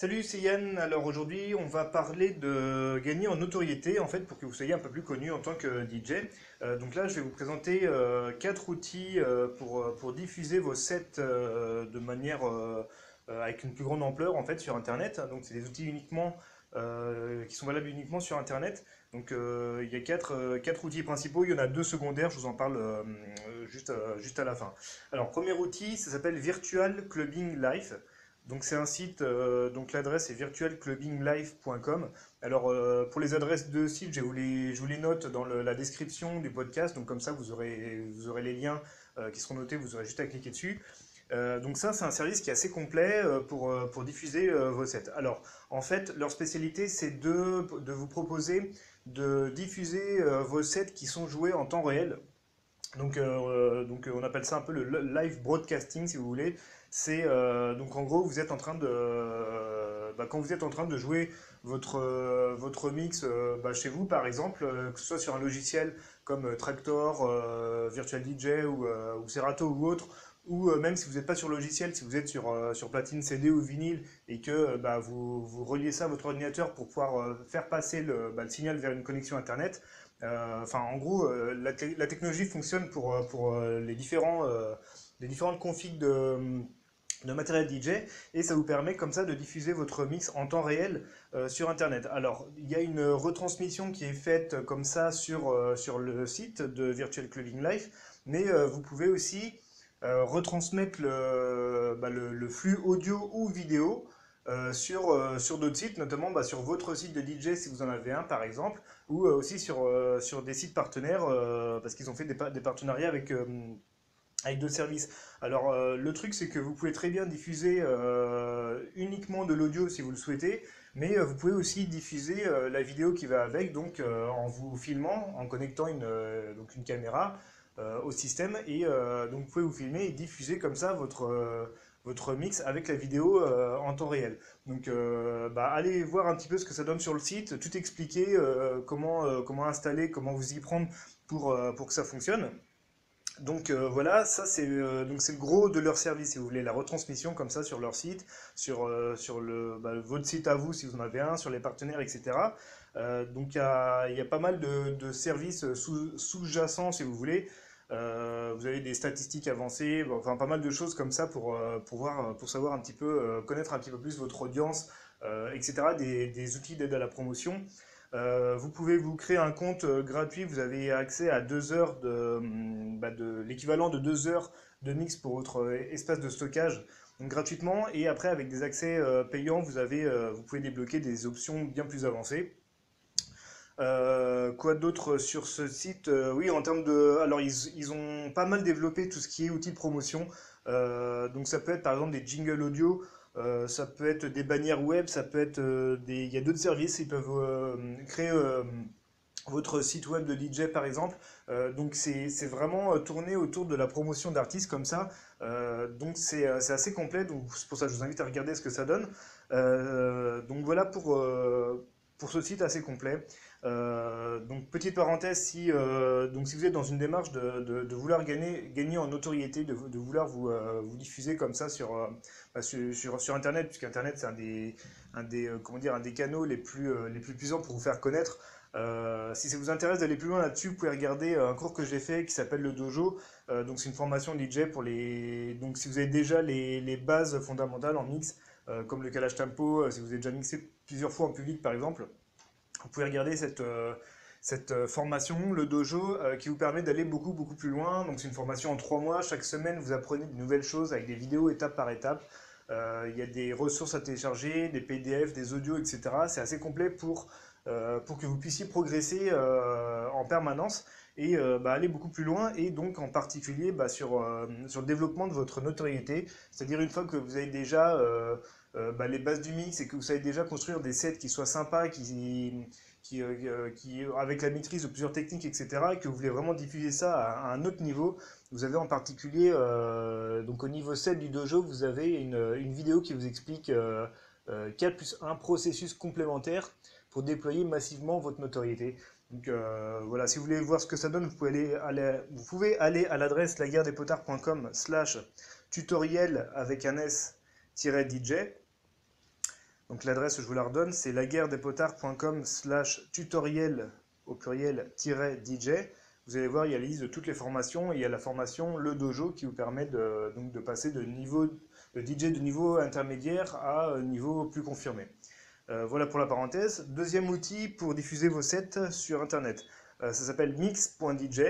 Salut, c'est Yann. Alors aujourd'hui, on va parler de gagner en notoriété, en fait, pour que vous soyez un peu plus connu en tant que DJ. Euh, donc là, je vais vous présenter euh, quatre outils euh, pour, diffuser vos sets de manière avec une plus grande ampleur, en fait, sur Internet. Donc c'est des outils uniquement qui sont valables uniquement sur Internet. Donc il y a quatre, outils principaux. Il y en a deux secondaires. Je vous en parle juste, juste à la fin. Alors premier outil, ça s'appelle Virtual Clubbing Life. Donc c'est un site, euh, donc l'adresse est virtualclubbinglife.com. Alors euh, pour les adresses de site, je vous les, je vous les note dans la description du podcast, donc comme ça vous aurez, vous aurez les liens euh, qui seront notés, vous aurez juste à cliquer dessus. Donc ça c'est un service qui est assez complet pour, pour diffuser vos sets. Alors en fait leur spécialité c'est de, de vous proposer de diffuser vos sets qui sont joués en temps réel. Donc, donc on appelle ça un peu le li- live broadcasting si vous voulez. C'est euh, donc en gros vous êtes en train de euh, bah, quand vous êtes en train de jouer votre euh, votre mix bah, chez vous par exemple, que ce soit sur un logiciel comme euh, Virtual DJ ou, Serato ou autre, ou même si vous n'êtes pas sur logiciel, si vous êtes sur sur platine CD ou vinyle et que bah, vous vous reliez ça à votre ordinateur pour pouvoir faire passer le, signal vers une connexion internet. Enfin, en gros, la, la technologie fonctionne pour, pour les, différents, les différentes configs de, de matériel DJ et ça vous permet comme ça de diffuser votre mix en temps réel euh, sur Internet. Alors, il y a une retransmission qui est faite comme ça sur, euh, sur le site de Virtual Clubbing Life, mais euh, vous pouvez aussi retransmettre le, bah, le, le flux audio ou vidéo sur, sur d'autres sites, notamment bah, sur votre site de DJ si vous en avez un par exemple, ou aussi sur, sur des sites partenaires parce qu'ils ont fait des, pa- des partenariats avec, avec d'autres services. Alors euh, le truc c'est que vous pouvez très bien diffuser euh, uniquement de l'audio si vous le souhaitez, mais euh, vous pouvez aussi diffuser la vidéo qui va avec, donc en vous filmant, en connectant une, donc une caméra au système, et donc vous pouvez vous filmer et diffuser comme ça votre, votre mix avec la vidéo en temps réel. Donc bah, allez voir un petit peu ce que ça donne sur le site, tout expliquer, comment, comment installer, comment vous y prendre pour, pour que ça fonctionne. Donc euh, voilà, ça c'est euh, c'est le gros de leur service si vous voulez, la retransmission comme ça sur leur site, sur, euh, sur le, bah, votre site à vous si vous en avez un, sur les partenaires, etc. Donc il y a, y a pas mal de, services sous- sous-jacents si vous voulez. Vous avez des statistiques avancées, enfin pas mal de choses comme ça pour, pour, voir, pour savoir un petit peu, connaître un petit peu plus votre audience, etc. Des, des outils d'aide à la promotion. Euh, vous pouvez vous créer un compte euh, gratuit, vous avez accès à deux heures de, hum, bah, de l'équivalent de deux heures de mix pour votre euh, espace de stockage gratuitement et après avec des accès payants vous avez vous pouvez débloquer des options bien plus avancées. Quoi d'autre sur ce site? Oui, en termes de... Alors, ils, ont pas mal développé tout ce qui est outils de promotion. Donc, ça peut être par exemple des jingles audio, euh, ça peut être des bannières web, ça peut être euh, des... Il y a d'autres services, ils peuvent euh, créer votre site web de DJ par exemple. Donc, c'est vraiment tourné autour de la promotion d'artistes comme ça. Donc, c'est assez complet. Donc, c'est pour ça que je vous invite à regarder ce que ça donne. Donc, voilà pour, pour ce site assez complet. Euh, donc petite parenthèse, si, euh, donc si vous êtes dans une démarche de, de- vouloir gagner, gagner en notoriété, de, de vouloir vous, euh, vous diffuser comme ça sur, bah, sur, sur, sur Internet, puisque Internet c'est un des, un des, comment dire, un des canaux les plus, les plus puissants pour vous faire connaître. Si ça vous intéresse d'aller plus loin là-dessus, vous pouvez regarder un cours que j'ai fait qui s'appelle le Dojo. Donc c'est une formation DJ pour les. Donc si vous avez déjà les, les bases fondamentales en mix, comme le calage tempo, si vous avez déjà mixé plusieurs fois en public par exemple. Vous pouvez regarder cette, euh, cette euh, formation, le dojo, euh, qui vous permet d'aller beaucoup, beaucoup plus loin. Donc, c'est une formation en trois mois. Chaque semaine, vous apprenez de nouvelles choses avec des vidéos étape par étape. Il y a des ressources à télécharger, des PDF, des audios, etc. C'est assez complet pour, pour que vous puissiez progresser en permanence et bah, aller beaucoup plus loin. Et donc, en particulier, bah, sur, sur le développement de votre notoriété. C'est-à-dire, une fois que vous avez déjà. Euh, euh, bah, les bases du mix et que vous savez déjà construire des sets qui soient sympas, qui, euh, qui, avec la maîtrise de plusieurs techniques, etc., et que vous voulez vraiment diffuser ça à, à un autre niveau, vous avez en particulier, euh, donc au niveau 7 du dojo, vous avez une, vidéo qui vous explique euh, euh, 4 plus 1 processus complémentaire pour déployer massivement votre notoriété. Donc euh, voilà, si vous voulez voir ce que ça donne, vous pouvez aller, aller- vous pouvez aller à l'adresse slash tutoriel avec un S-DJ Donc l'adresse, je vous la redonne, c'est laguerredespotards.com slash tutoriel au pluriel DJ. Vous allez voir, il y a la liste de toutes les formations et il y a la formation Le Dojo qui vous permet de, donc, de passer de niveau DJ de niveau intermédiaire à niveau plus confirmé. Euh, voilà pour la parenthèse. Deuxième outil pour diffuser vos sets sur Internet. Euh, ça s'appelle mix.dj.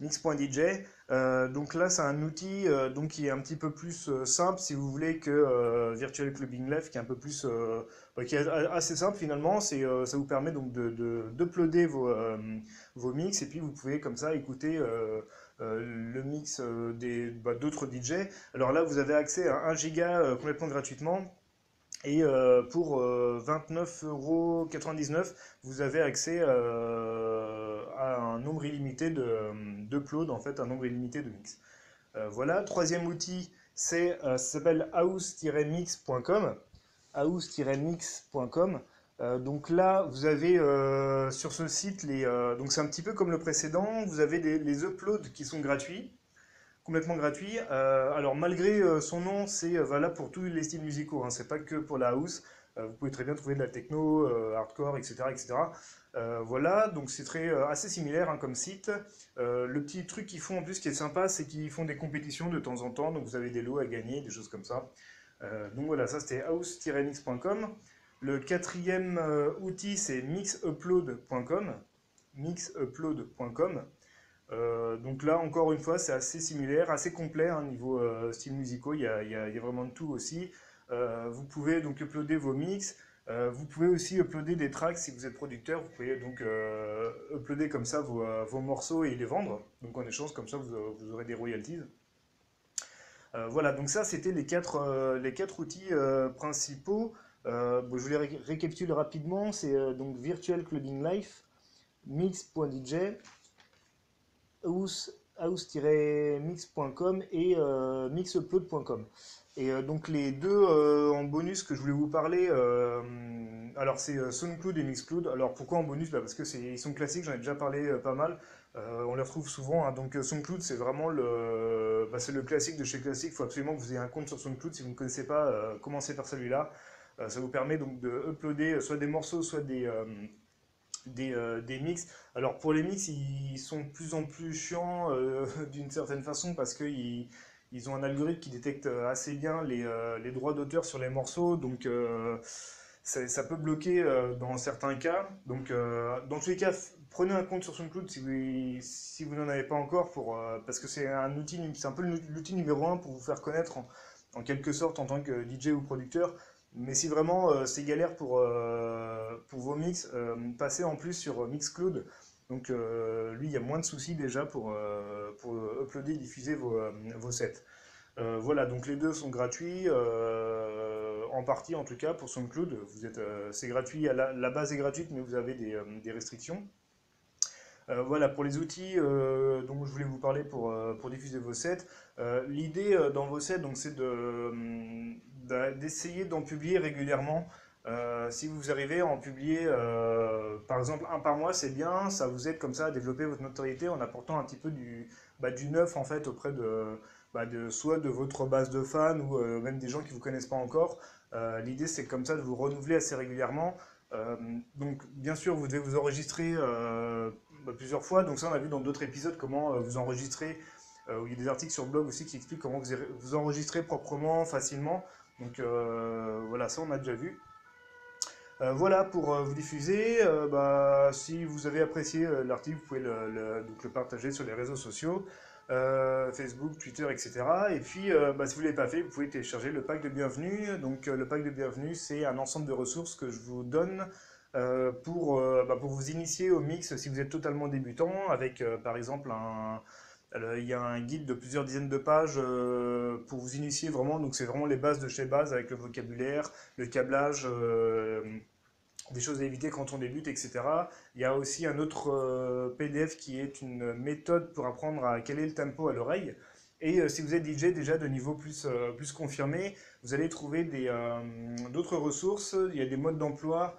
Mix.dj. Euh, donc là, c'est un outil donc, qui est un petit peu plus simple, si vous voulez, que Virtual Clubbing Live, qui est un peu plus, qui est assez simple finalement. C'est, ça vous permet donc de, d'uploader vos, vos mix et puis vous pouvez comme ça écouter le mix des, bah, d'autres DJ. Alors là, vous avez accès à 1 giga complètement gratuitement et euh, pour 29,99€, euh, vous avez accès euh, à un nombre illimité d'uploads, en fait, un nombre illimité de mix. voilà, troisième outil, c'est ça s'appelle house-mix.com. House-mix.com. donc là, vous avez sur ce site, les, donc c'est un petit peu comme le précédent, vous avez les uploads qui sont gratuits complètement gratuit. Euh, alors malgré euh, son nom, c'est euh, valable pour tous les styles musicaux, hein. c'est pas que pour la house. vous pouvez très bien trouver de la techno, hardcore, etc. etc. voilà, donc c'est très assez similaire hein, comme site. le petit truc qu'ils font en plus qui est sympa, c'est qu'ils font des compétitions de temps en temps, donc vous avez des lots à gagner, des choses comme ça. donc voilà, ça c'était house-mix.com. Le quatrième outil c'est mixupload.com. Mixupload.com. Euh, donc là, encore une fois, c'est assez similaire, assez complet hein, niveau euh, style musicaux, il y, a, vraiment de tout aussi. Euh, vous pouvez donc uploader vos mix, vous pouvez aussi uploader des tracks si vous êtes producteur, vous pouvez donc uploader comme ça vos, morceaux et les vendre, donc en échange, comme ça vous, aurez des royalties. voilà, donc ça c'était les quatre, les quatre outils principaux. je vous les récapitule rapidement, c'est donc Virtual Clubbing Life, Mix.dj, house-mix.com et euh, mixupload.com. Et euh, donc les deux euh, en bonus que je voulais vous parler, alors c'est SoundCloud et Mixcloud. Alors pourquoi en bonus? Bah Parce que ils sont classiques, j'en ai déjà parlé pas mal. on les retrouve souvent. Hein. Donc SoundCloud c'est vraiment le, bah, le classique de chez classique. Il faut absolument que vous ayez un compte sur SoundCloud. Si vous ne connaissez pas, commencez par celui-là. ça vous permet donc de uploader soit des morceaux, soit des euh, des, mix. Alors pour les mix, ils sont de plus en plus chiants euh, d'une certaine façon parce qu'ils ils ont un algorithme qui détecte euh, assez bien les, droits d'auteur sur les morceaux, donc ça, peut bloquer dans certains cas. Donc dans tous les cas, prenez un compte sur SoundCloud si vous, si vous n'en avez pas encore, pour, parce que c'est un un peu l'outil numéro un pour vous faire connaître en quelque sorte en tant que DJ ou producteur. Mais si vraiment euh, c'est galère pour, euh, pour vos mix, euh, passez en plus sur Mixcloud. Donc lui, il y a moins de soucis déjà pour, uploader et diffuser vos, vos sets. voilà, donc les deux sont gratuits, en partie en tout cas pour SoundCloud. Vous êtes, c'est gratuit, la, la, base est gratuite, mais vous avez des, des restrictions. Voilà, pour les outils dont je voulais vous parler pour, pour diffuser vos sets, l'idée dans vos sets, c'est de, d'essayer d'en publier régulièrement. Euh, si vous arrivez à en publier, euh, par exemple, un par mois, c'est bien, ça vous aide comme ça à développer votre notoriété en apportant un petit peu du, bah, neuf en fait auprès de, bah, de, soit de votre base de fans ou euh, même des gens qui ne vous connaissent pas encore. L'idée c'est comme ça de vous renouveler assez régulièrement. donc bien sûr, vous devez vous enregistrer bah, plusieurs fois. Donc ça, on a vu dans d'autres épisodes comment vous enregistrer. il y a des articles sur le blog aussi qui expliquent comment vous, enregistrer proprement, facilement. Donc euh, voilà, ça on a déjà vu. Euh, voilà pour euh, vous diffuser. Bah, si vous avez apprécié l'article, vous pouvez le, partager sur les réseaux sociaux, Facebook, Twitter, etc. Et puis, bah, si vous ne l'avez pas fait, vous pouvez télécharger le pack de bienvenue. Donc, le pack de bienvenue, c'est un ensemble de ressources que je vous donne pour, bah, pour vous initier au mix si vous êtes totalement débutant, avec par exemple un, il y a un guide de plusieurs dizaines de pages euh, pour vous initier vraiment. Donc, c'est vraiment les bases de chez base avec le vocabulaire, le câblage, euh, des choses à éviter quand on débute, etc. Il y a aussi un autre euh, PDF qui est une méthode pour apprendre à caler le tempo à l'oreille. Et si vous êtes DJ déjà de niveau plus, plus confirmé, vous allez trouver d'autres ressources. Il y a des modes d'emploi euh,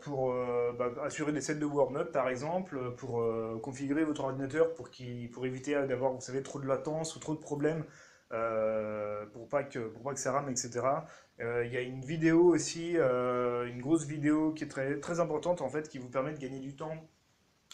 pour euh, bah, assurer des sets de warm-up par exemple, pour euh, configurer votre ordinateur pour, pour éviter d'avoir vous savez, trop de latence ou trop de problèmes pour pas que, pour pas que ça rame, etc. Il y a une vidéo aussi, une grosse vidéo qui est très, très importante en fait, qui vous permet de gagner du temps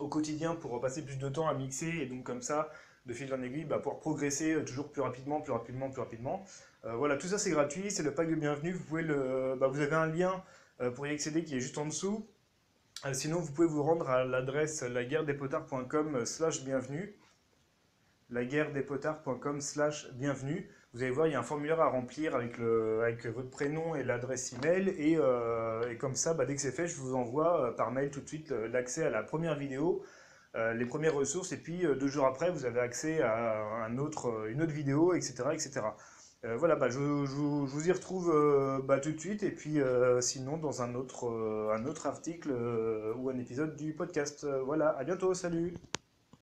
au quotidien pour passer plus de temps à mixer et donc comme ça, de fil en aiguille, bah, pouvoir progresser toujours plus rapidement, plus rapidement, plus rapidement. voilà, tout ça c'est gratuit, c'est le pack de bienvenue. Vous pouvez le, bah, vous avez un lien pour y accéder qui est juste en dessous. Euh, sinon, vous pouvez vous rendre à l'adresse laguerredespotards.com slash bienvenue. laguerredespotards.com slash bienvenue. Vous allez voir, il y a un formulaire à remplir avec, le, avec votre prénom et l'adresse email. Et, euh, et comme ça, bah, dès que c'est fait, je vous envoie euh, par mail tout de suite l'accès à la première vidéo, les premières ressources. Et puis, deux jours après, vous avez accès à un autre, une autre vidéo, etc. etc. Euh, voilà, bah, je, vous y retrouve euh, bah, tout de suite et puis euh, sinon dans un autre, un autre article ou un épisode du podcast. voilà, à bientôt, salut